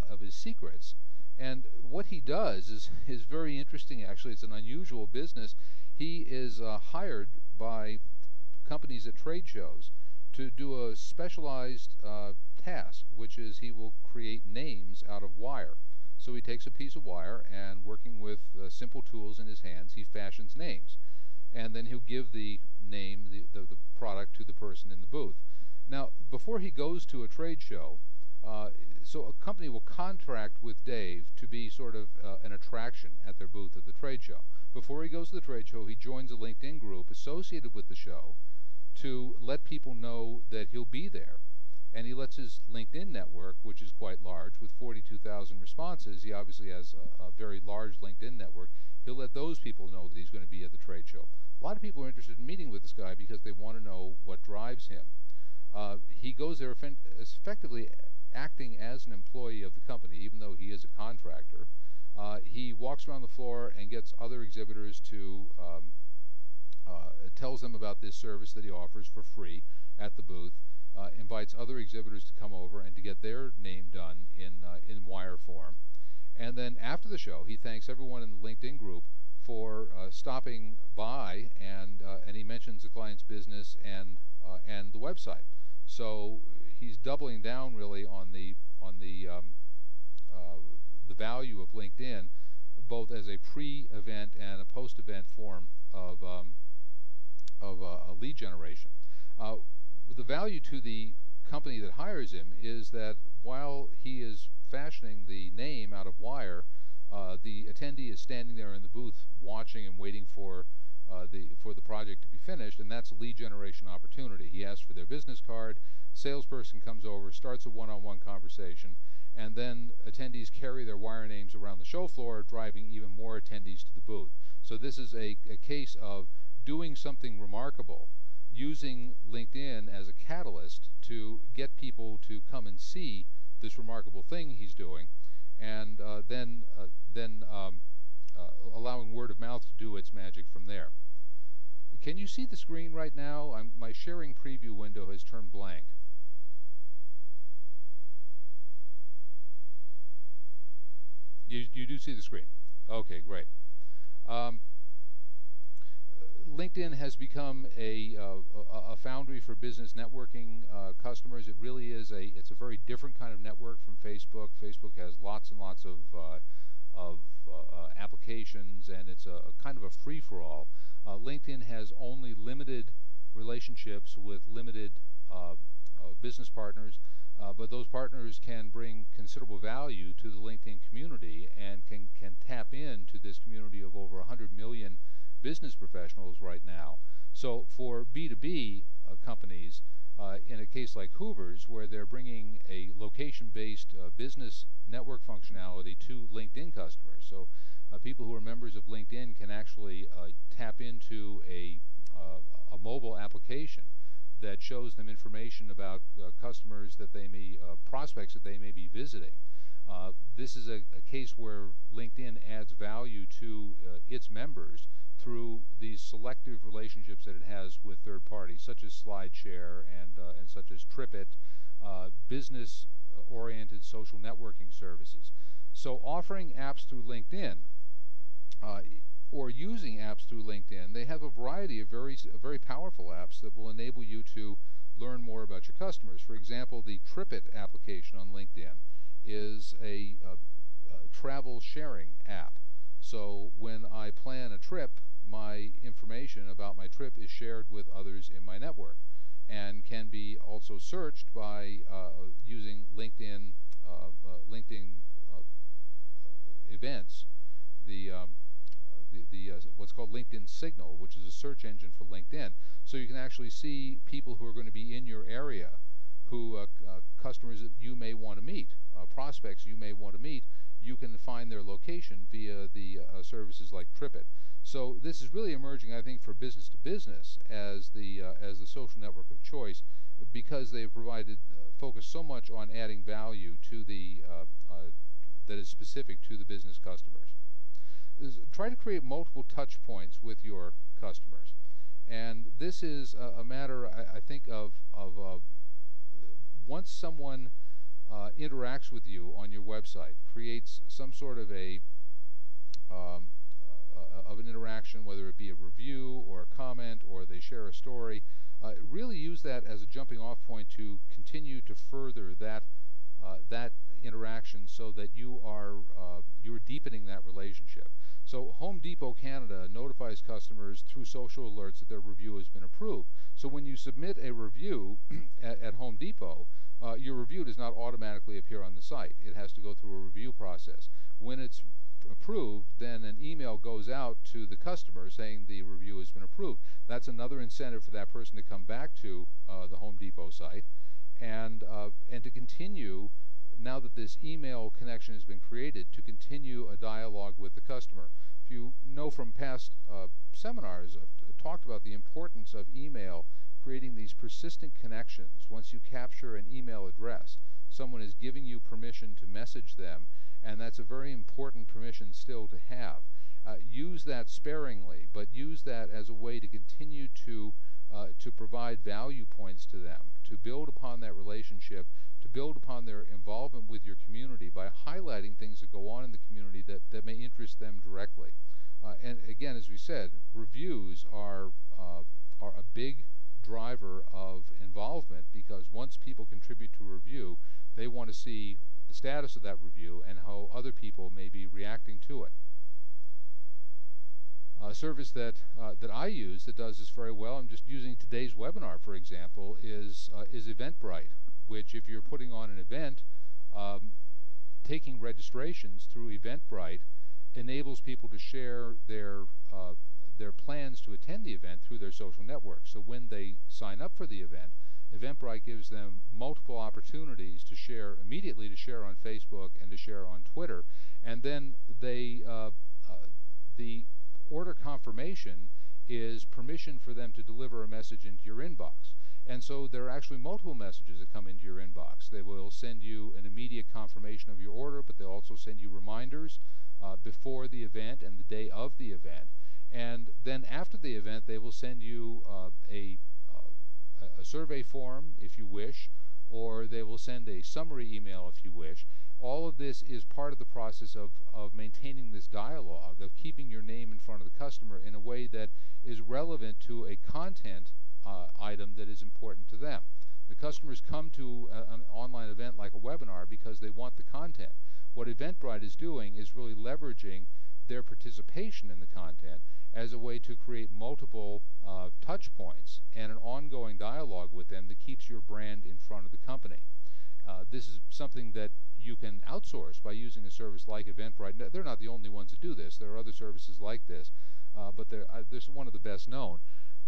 of his secrets. And what he does is is very interesting. Actually, it's an unusual business. He is hired by companies at trade shows to do a specialized task, which is he will create names out of wire. So he takes a piece of wire and working with uh, simple tools in his hands, he fashions names. And then he'll give the name, the, the, the, product to the person in the booth. Now, before he goes to a trade show, uh, so a company will contract with Dave to be sort of uh, an attraction at their booth at the trade show. Before he goes to the trade show, he joins a LinkedIn group associated with the show to let people know that he'll be there and he lets his LinkedIn network, which is quite large, with 42,000 responses, he obviously has a, a, very large LinkedIn network. He'll let those people know that he's going to be at the trade show. A lot of people are interested in meeting with this guy because they want to know what drives him. Uh, he goes there effectively acting as an employee of the company, even though he is a contractor. Uh, he walks around the floor and gets other exhibitors to um, uh, tells them about this service that he offers for free at the booth uh, invites other exhibitors to come over and to get their name done in, uh, in wire form. And then after the show, he thanks everyone in the LinkedIn group for uh, stopping by, and, uh, and he mentions the client's business and, and the website. So he's doubling down really on the, on the, um, uh, the value of LinkedIn, both as a pre-event and a post-event form of, um, of a lead generation. Uh, the value to the company that hires him is that while he is fashioning the name out of wire, uh, the attendee is standing there in the booth watching and waiting for uh, the for the project to be finished, and that's a lead generation opportunity. He asks for their business card. Salesperson comes over, starts a one-on-one conversation, and then attendees carry their wire names around the show floor, driving even more attendees to the booth. So this is a, a case of doing something remarkable using LinkedIn as a catalyst to get people to come and see this remarkable thing he's doing, and uh, then uh, then um, uh, allowing word of mouth to do its magic from there. Can you see the screen right now? I'm, my sharing preview window has turned blank. You, you do see the screen. Okay, great. Um, LinkedIn has become a, uh, a foundry for business networking uh, customers. It really is a it's a very different kind of network from Facebook. Facebook has lots and lots of uh, of uh, uh, applications, and it's a, a, kind of a free for all. Uh, LinkedIn has only limited relationships with limited business partners, but those partners can bring considerable value to the LinkedIn community and can can tap into this community of over 100 million business professionals right now. So for B2B uh, companies, uh, in a case like Hoover's, where they're bringing a location-based uh, business network functionality to LinkedIn customers, so uh, people who are members of LinkedIn can actually uh, tap into a, uh, a mobile application that shows them information about customers that they may, prospects that they may be visiting. this is a, a, case where LinkedIn adds value to its members through these selective relationships that it has with third parties, such as SlideShare and, uh, and such as TripIt, uh, business-oriented social networking services. So offering apps through LinkedIn uh, or using apps through LinkedIn, they have a variety of very, very powerful apps that will enable you to learn more about your customers. For example, the TripIt application on LinkedIn is a, a, a travel sharing app. So when I plan a trip, my information about my trip is shared with others in my network and can be also searched by uh, using LinkedIn uh, uh, LinkedIn uh, events, the um, the, the uh, what's called LinkedIn Signal, which is a search engine for LinkedIn. So you can actually see people who are going to be in your area, who uh, customers that you may want to meet, prospects you may want to meet. You can find their location via the services like TripIt. So this is really emerging, I think, for business to business as the uh, as the social network of choice, because they have provided focus so much on adding value to the that is specific to the business customers. Is try to create multiple touch points with your customers. And this is a, a matter, I, I, think, of, of uh, once someone uh, interacts with you on your website, creates some sort of a um, uh, of an interaction, whether it be a review or a comment or they share a story, uh, really use that as a jumping off point to continue to further that uh, that interaction so that you are uh, you're deepening that relationship. So Home Depot Canada notifies customers through social alerts that their review has been approved. So when you submit a review at, at, Home Depot, uh, your review does not automatically appear on the site. It has to go through a review process. When it's approved, then an email goes out to the customer saying the review has been approved. That's another incentive for that person to come back to uh, the Home Depot site and uh, and to continue now that this email connection has been created to continue a dialogue with the customer. If you know from past uh, seminars, I've talked about the importance of email creating these persistent connections. Once you capture an email address, someone is giving you permission to message them, and that's a very important permission still to have. Uh, use that sparingly, but use that as a way to continue to uh, to provide value points to them, to build upon that relationship, to build upon their involvement with your community by highlighting things that go on in the community that, that may interest them directly. Uh, and again, as we said, reviews are, uh, are a big driver of involvement because once people contribute to a review, they want to see status of that review and how other people may be reacting to it. A service that uh, that I use that does this very well, I'm just using today's webinar for example, is uh, is Eventbrite which if you're putting on an event, um, taking registrations through Eventbrite enables people to share their uh, their plans to attend the event through their social networks. So when they sign up for the event, Eventbrite gives them multiple opportunities to share immediately to share on Facebook and to share on Twitter, and then they uh, uh, the order confirmation is permission for them to deliver a message into your inbox. And so there are actually multiple messages that come into your inbox. They will send you an immediate confirmation of your order, but they'll also send you reminders uh, before the event and the day of the event. And then after the event, they will send you uh, a, uh, survey form, if you wish, or they will send a summary email, if you wish. All of this is part of the process of, of maintaining this dialogue, of keeping your name in front of the customer in a way that is relevant to a content uh, item that is important to them. The customers come to a, an online event like a webinar because they want the content. What Eventbrite is doing is really leveraging their participation in the content as a way to create multiple uh, touch points and an ongoing dialogue with them that keeps your brand in front of the company. Uh, this is something that you can outsource by using a service like Eventbrite. They're not the only ones that do this. There are other services like this, uh, but they're, uh, they're one of the best known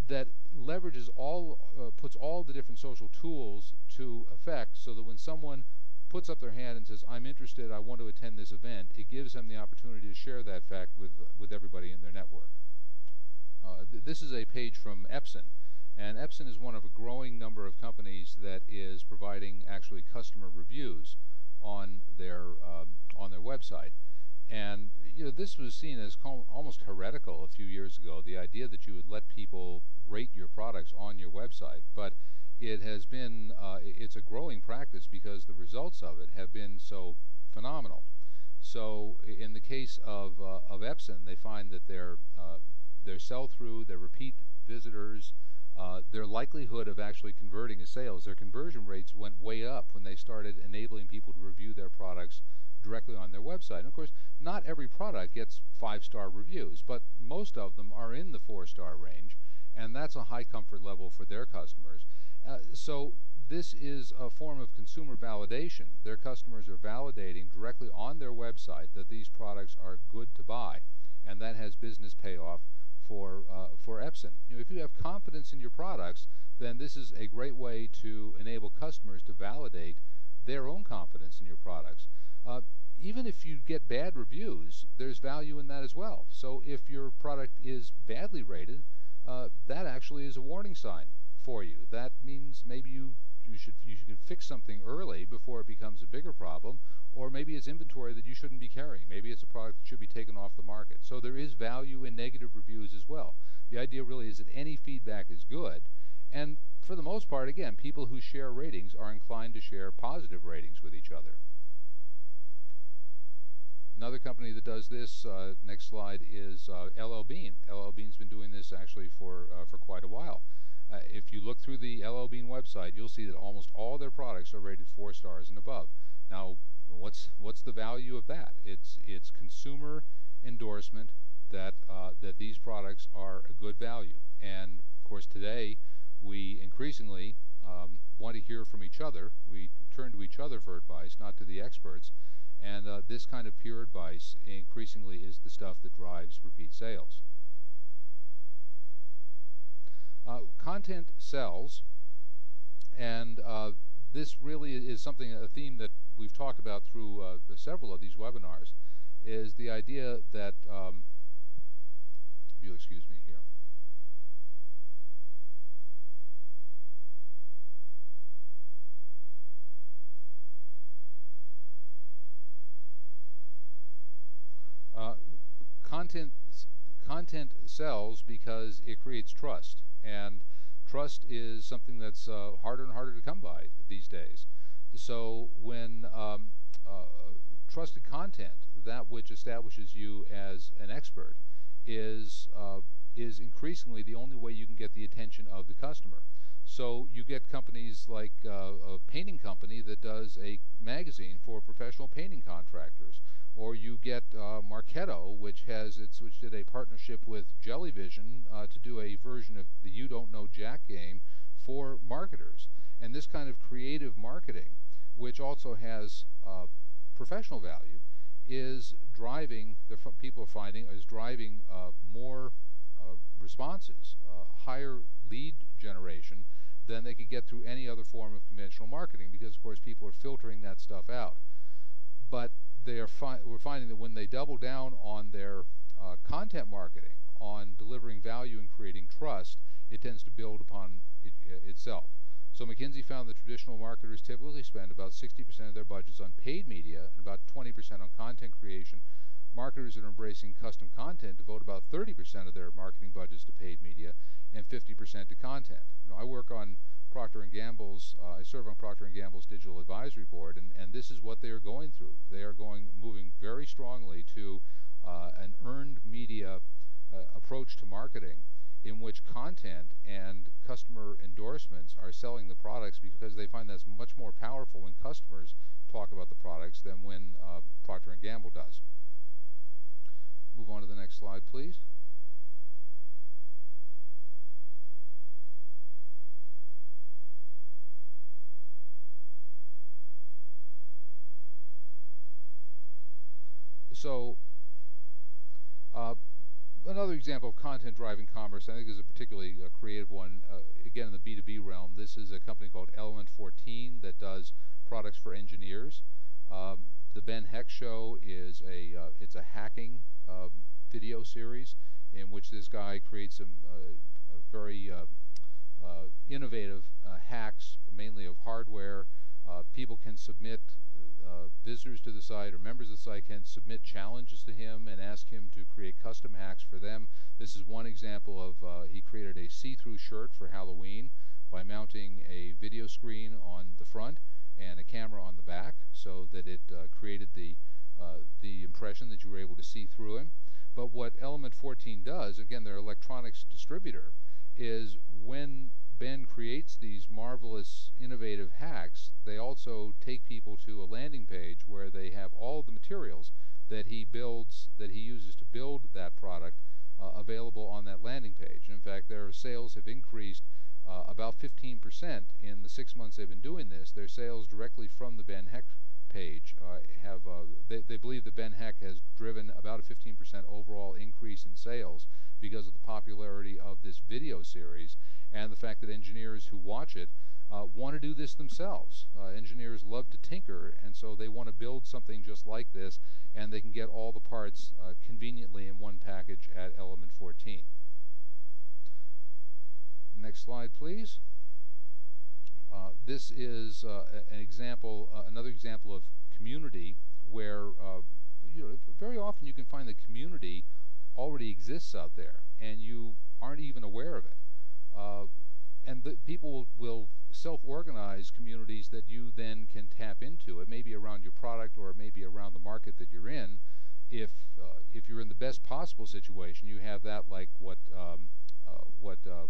that leverages all, uh, puts all the different social tools to effect so that when someone puts up their hand and says, I'm interested, I want to attend this event, it gives them the opportunity to share that fact with, with everybody in their network. Uh, th this is a page from Epson. And Epson is one of a growing number of companies that is providing actually customer reviews on their, um, on their website. And you know, this was seen as almost heretical a few years ago, the idea that you would let people rate your products on your website. But it has been, uh, it's a growing practice because the results of it have been so phenomenal. So in the case of, uh, of Epson, they find that their, uh, their sell-through, their repeat visitors, uh, their likelihood of actually converting to sales, their conversion rates went way up when they started enabling people to review their products directly on their website. And of course, not every product gets five-star reviews, but most of them are in the four-star range, and that's a high comfort level for their customers. Uh, so this is a form of consumer validation. Their customers are validating directly on their website that these products are good to buy. and that has business payoff for uh, for Epson. You know, if you have confidence in your products, then this is a great way to enable customers to validate their own confidence in your products. Uh, even if you get bad reviews, there's value in that as well. So if your product is badly rated, uh, that actually is a warning sign for you. That means maybe you you should you should fix something early before it becomes a bigger problem, or maybe it's inventory that you shouldn't be carrying. Maybe it's a product that should be taken off the market. So there is value in negative reviews as well. The idea really is that any feedback is good, and for the most part, again, people who share ratings are inclined to share positive ratings with each other. Another company that does this, uh, next slide, is uh, LL Bean. LL Bean's been doing this actually for, uh, for quite a while. Uh, if you look through the LL Bean website, you'll see that almost all their products are rated four stars and above. Now, what's what's the value of that? It's it's consumer endorsement that uh, that these products are a good value. And of course, today we increasingly um, want to hear from each other. We turn to each other for advice, not to the experts. And uh, this kind of peer advice increasingly is the stuff that drives repeat sales. Uh, content sells, and uh, this really is something, a theme that we've talked about through uh, several of these webinars, is the idea that, um, if you'll excuse me here. Uh, content content sells because it creates trust, and trust is something that's uh, harder and harder to come by these days. So when um, uh, trusted content, that which establishes you as an expert, is uh, is increasingly the only way you can get the attention of the customer. So you get companies like uh, a painting company that does a magazine for professional painting contractors, or you get uh, Marketo, which has its which did a partnership with Jellyvision uh, to do a version of the You Don't Know Jack game for marketers. And this kind of creative marketing, which also has uh, professional value, is driving the people finding is driving uh, more uh, responses, higher lead generation than they could get through any other form of conventional marketing because of course people are filtering that stuff out. But they are fi we're finding that when they double down on their uh, content marketing, on delivering value and creating trust, it tends to build upon it, uh, itself. So McKinsey found that traditional marketers typically spend about 60% of their budgets on paid media and about 20% on content creation. Marketers that are embracing custom content devote about 30% of their marketing budgets to paid media and 50% to content. You know, I work on Procter and Gamble's, uh, I serve on Procter and Gamble's digital advisory board, and, and this is what they are going through. They are going, moving very strongly to uh, an earned media uh, approach to marketing, in which content and customer endorsements are selling the products because they find that's much more powerful when customers talk about the products than when uh, Procter and Gamble does. Move on to the next slide, please. So uh, another example of content driving commerce, I think is a particularly uh, creative one, uh, again in the B2B realm. This is a company called Element 14 that does products for engineers. Um, the Ben Heck Show is a, uh, it's a hacking um, video series in which this guy creates some uh, very uh, innovative hacks, mainly of hardware. people can submit uh, visitors to the site or members of the site can submit challenges to him and ask him to create custom hacks for them. This is one example of uh, he created a see-through shirt for Halloween by mounting a video screen on the front and a camera on the back so that it uh, created the uh, the impression that you were able to see through him. But what Element 14 does, again, their electronics distributor, is when Ben creates these marvelous, innovative hacks, they also take people to a landing page where they have all the materials that he builds, that he uses to build that product, uh, available on that landing page. In fact, their sales have increased uh, about 15% in the six months they've been doing this. Their sales directly from the Ben Heck page uh, have uh, they, they believe that Ben Heck has driven about a 15% overall increase in sales because of the popularity of this video series and the fact that engineers who watch it uh, want to do this themselves. Uh, engineers love to tinker, and so they want to build something just like this, and they can get all the parts uh, conveniently in one package at Element 14. Next slide, please. Uh, this is uh, an example, uh, another example of community where you know very often you can find the community already exists out there, and you aren't even aware of it and the people will, self-organize communities that you then can tap into. It may be around your product or it may be around the market that you're in. If uh, if you're in the best possible situation, you have that like what um, uh, what uh,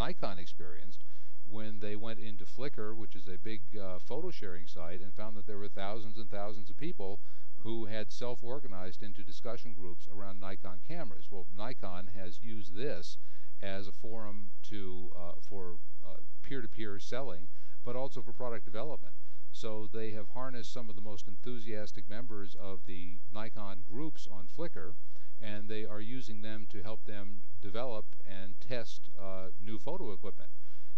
Nikon experienced when they went into Flickr, which is a big uh, photo sharing site, and found that there were thousands and thousands of people who had self-organized into discussion groups around Nikon cameras. Well, Nikon has used this as a forum to uh, for uh, peer-to-peer selling, but also for product development. So they have harnessed some of the most enthusiastic members of the Nikon groups on Flickr, and they are using them to help them develop and test uh, new photo equipment.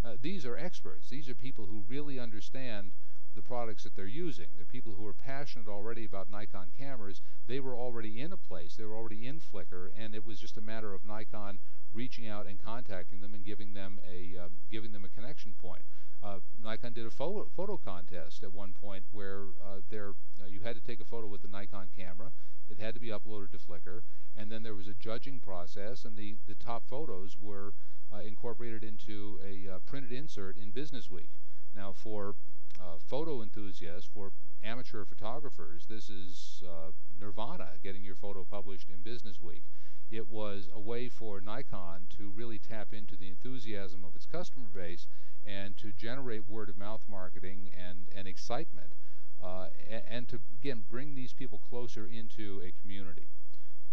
Uh, these are experts. These are people who really understand the products that they're using. They're people who are passionate already about Nikon cameras. They were already in a place. They were already in Flickr, and it was just a matter of Nikon reaching out and contacting them and giving them a um, giving them a connection point. Uh, Nikon did a photo, photo contest at one point where uh, there uh, you had to take a photo with the Nikon camera. It had to be uploaded to Flickr, and then there was a judging process, and the the top photos were uh, incorporated into a uh, printed insert in Business Week. Now, for uh, photo enthusiasts, for amateur photographers, this is nirvana, getting your photo published in Business Week it was a way for Nikon to really tap into the enthusiasm of its customer base and to generate word of mouth marketing and, and excitement uh, and, to again bring these people closer into a community.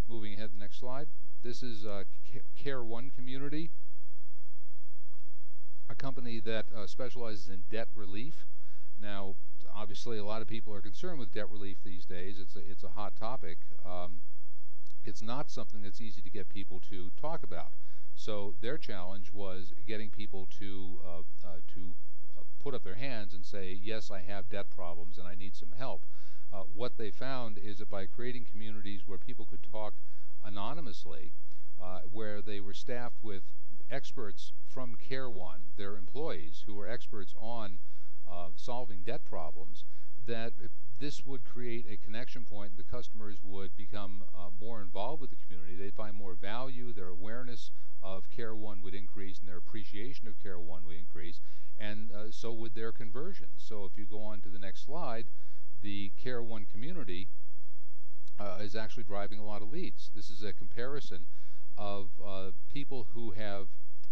Moving ahead, the next slide. This is uh, Care One Community, a company that uh, specializes in debt relief. Now, obviously, a lot of people are concerned with debt relief these days. It's a, it's a hot topic. Um, it's not something that's easy to get people to talk about. So their challenge was getting people to uh, uh, to put up their hands and say, yes, I have debt problems and I need some help. Uh, what they found is that by creating communities where people could talk anonymously, uh, where they were staffed with experts from Care One, their employees who were experts on uh, solving debt problems, that this would create a connection point and the customers would become uh, more involved with the community. They'd find more value, their awareness of Care One would increase and their appreciation of Care One would increase, and uh, so would their conversion. So if you go on to the next slide, the Care One community uh, is actually driving a lot of leads. This is a comparison of uh, people who have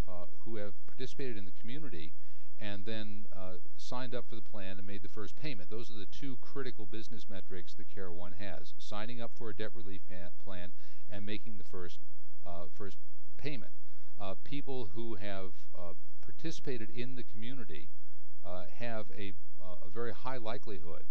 uh, who have participated in the community and then uh, signed up for the plan and made the first payment. Those are the two critical business metrics that Care One has: signing up for a debt relief plan and making the first uh, first payment. Uh, people who have uh, participated in the community uh, have a, uh, a very high likelihood.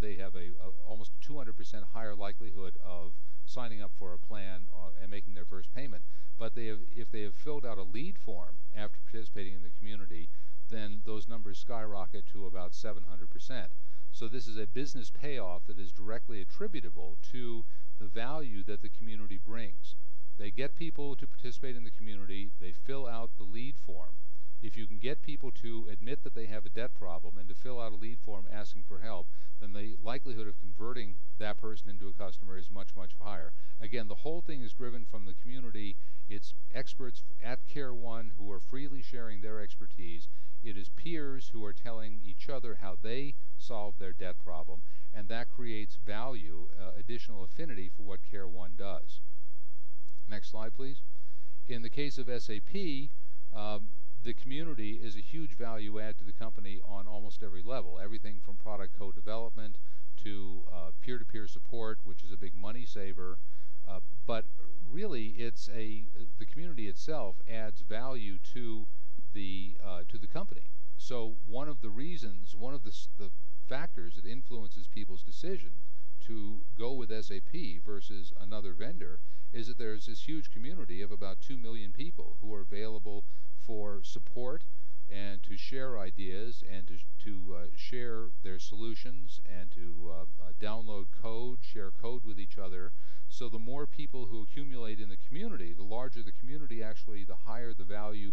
they have a, a almost 200% higher likelihood of signing up for a plan and making their first payment. But they have, if they have filled out a lead form after participating in the community, then those numbers skyrocket to about 700%. So this is a business payoff that is directly attributable to the value that the community brings. They get people to participate in the community, they fill out the lead form. If you can get people to admit that they have a debt problem and to fill out a lead form asking for help, then the likelihood of converting that person into a customer is much, much higher. Again, the whole thing is driven from the community. It's experts at Care One who are freely sharing their expertise. It is peers who are telling each other how they solve their debt problem, and that creates value, uh, additional affinity for what Care One does. Next slide, please. In the case of SAP, um, the community is a huge value add to the company on almost every level. Everything from product co-development to uh, peer-to-peer support, which is a big money saver. Uh, but really, it's a the community itself adds value to the uh, to the company. So one of the reasons, one of the, the factors that influences people's decision to go with SAP versus another vendor is that there's this huge community of about 2 million people who are available for support and to share ideas and to, to uh, share their solutions and to uh, uh, download code, share code with each other. So the more people who accumulate in the community, the larger the community actually, the higher the value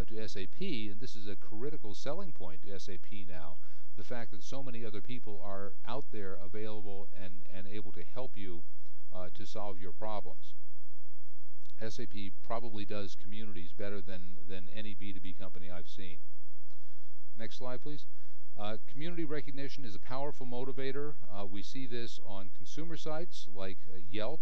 uh, to SAP. And this is a critical selling point to SAP now. The fact that so many other people are out there available and, and able to help you uh, to solve your problems. SAP probably does communities better than, than any B2B company I've seen. Next slide, please. Uh, community recognition is a powerful motivator. Uh, we see this on consumer sites like uh, Yelp,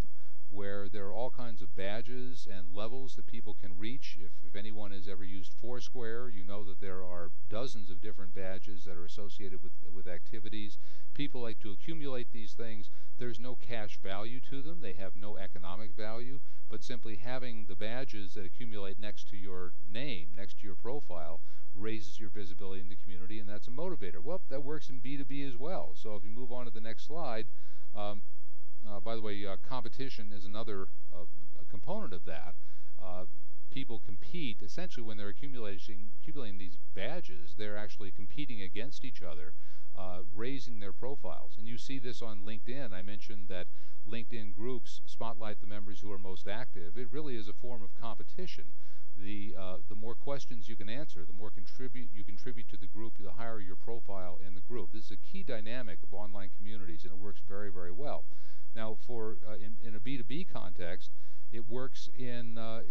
where there are all kinds of badges and levels that people can reach. If, if anyone has ever used Foursquare, you know that there are dozens of different badges that are associated with, with activities. People like to accumulate these things. There's no cash value to them. They have no economic value but simply having the badges that accumulate next to your name, next to your profile, raises your visibility in the community, and that's a motivator. Well, that works in B2B as well. So if you move on to the next slide, um, by the way, uh, competition is another uh, component of that. Uh, people compete essentially when they're accumulating accumulating these badges. They're actually competing against each other, uh, raising their profiles. And you see this on LinkedIn. I mentioned that LinkedIn groups spotlight the members who are most active. It really is a form of competition. The, uh, the more questions you can answer, the more contribute you contribute to the group, the higher your profile in the group. This is a key dynamic of online communities, and it works very, very well. Now, for uh, in, in a B2B context, it works in, uh,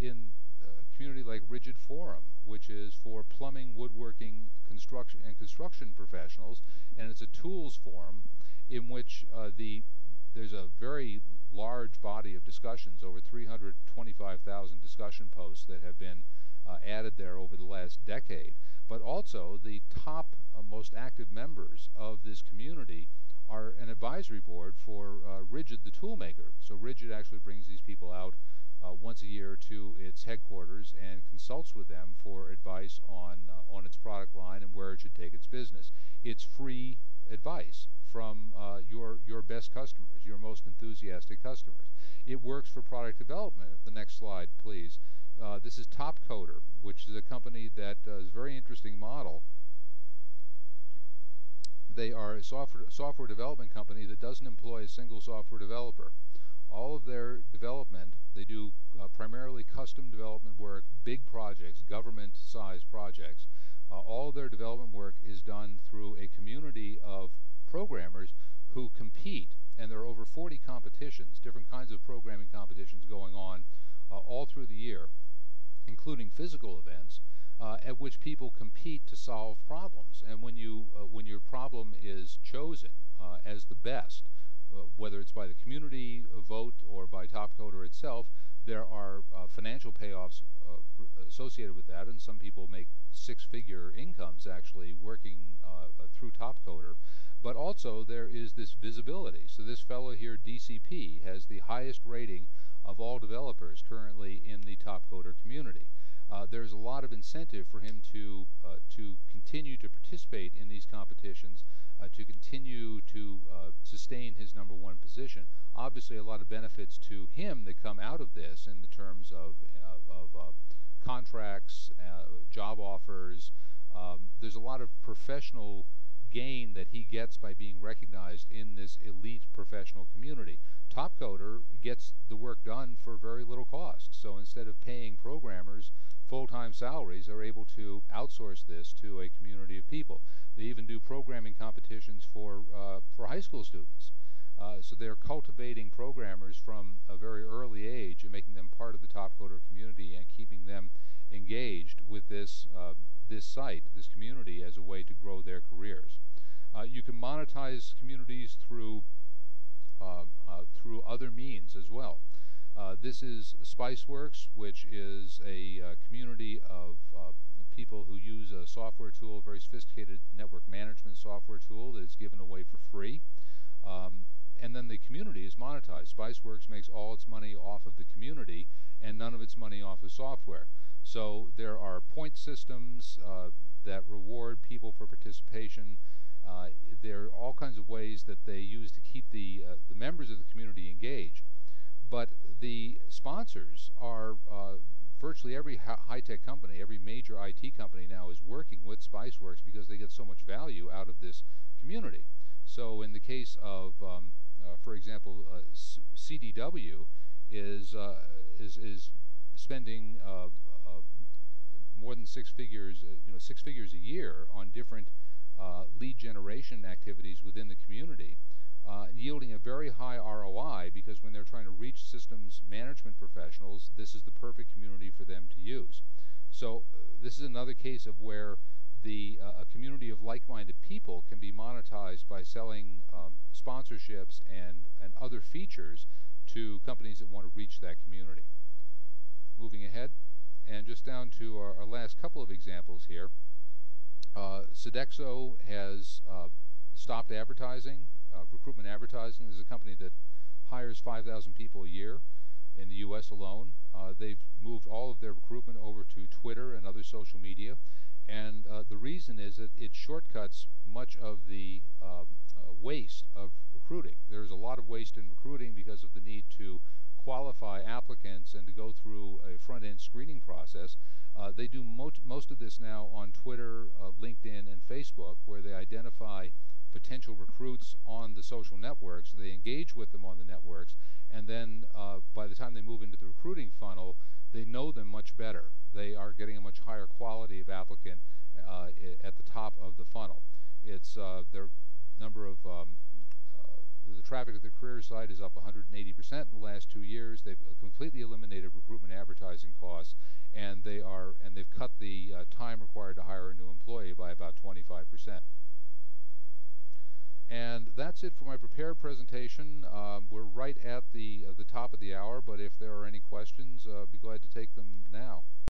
in a community like RIDGID Forum, which is for plumbing, woodworking, construction, and construction professionals, and it's a tools forum in which uh, the there's a very large body of discussions, over 325,000 discussion posts that have been uh, added there over the last decade. But also, the top uh, most active members of this community are an advisory board for uh, RIDGID, the toolmaker. So RIDGID actually brings these people out uh, once a year to its headquarters and consults with them for advice on uh, on its product line and where it should take its business. It's free advice from uh, your your best customers, your most enthusiastic customers. It works for product development. The next slide, please. Uh, this is Topcoder, which is a company that uh, is a very interesting model. They are a software software development company that doesn't employ a single software developer. All of their development, they do uh, primarily custom development work, big projects, government-sized projects. Uh, all their development work is done through a community of programmers who compete, and there are over 40 competitions, different kinds of programming competitions going on uh, all through the year, including physical events, uh, at which people compete to solve problems. And when you uh, when your problem is chosen uh, as the best, uh, whether it's by the community vote or by Topcoder itself, there are uh, financial payoffs associated with that, and some people make six-figure incomes actually working through Topcoder. But also there is this visibility. So this fellow here, DCP, has the highest rating of all developers currently in the Topcoder community. Uh, there's a lot of incentive for him to uh, to continue to participate in these competitions, uh, to continue to uh, sustain his number one position. Obviously, a lot of benefits to him that come out of this in the terms of uh, of contracts, job offers. Um, there's a lot of professional gain that he gets by being recognized in this elite professional community. Topcoder gets the work done for very little cost. So instead of paying programmers full-time salaries, they're able to outsource this to a community of people. They even do programming competitions for uh, for high school students. Uh, so they're cultivating programmers from a very early age and making them part of the Topcoder community and keeping them engaged with this uh, this site, this community, as a way to grow their careers. Uh, you can monetize communities through um, uh, through other means as well. Uh, this is Spiceworks, which is a uh, community of uh, people who use a software tool, a very sophisticated network management software tool that is given away for free. Um, and then the community is monetized. Spiceworks makes all its money off of the community and none of its money off of software. So there are point systems uh, that reward people for participation Uh, there are all kinds of ways that they use to keep the the members of the community engaged, but the sponsors are uh, virtually every high-tech company, every major IT company now is working with SpiceWorks because they get so much value out of this community. So in the case of, um, uh, for example, uh, CDW is, uh, is, is spending uh, uh, more than six figures, you know, six figures a year on different lead generation activities within the community uh, yielding a very high ROI because when they're trying to reach systems management professionals, this is the perfect community for them to use. So uh, this is another case of where the uh, a community of like-minded people can be monetized by selling um, sponsorships and, and other features to companies that want to reach that community. Moving ahead, and just down to our, our last couple of examples here. Uh, Sodexo has uh, stopped advertising uh, recruitment advertising. Is a company that hires 5,000 people a year in the U.S. alone. Uh, they've moved all of their recruitment over to Twitter and other social media. And uh, the reason is that it shortcuts much of the um, uh, waste of recruiting. There's a lot of waste in recruiting because of the need to qualify applicants and to go through a front-end screening process. Uh, they do most, most of this now on Twitter, uh, LinkedIn, and Facebook, where they identify potential recruits on the social networks. They engage with them on the networks, and then uh, by the time they move into the recruiting funnel, they know them much better. They are getting a much higher quality of applicant uh, at the top of the funnel. It's uh, their number of um, uh, the traffic at the career site is up 180% in the last two years. They've completely eliminated recruitment advertising costs, and they are and they've cut the uh, time required to hire a new employee by about 25 percent. And that's it for my prepared presentation. Um, we're right at the, uh, the top of the hour, but if there are any questions, uh, be glad to take them now.